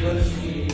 Deus.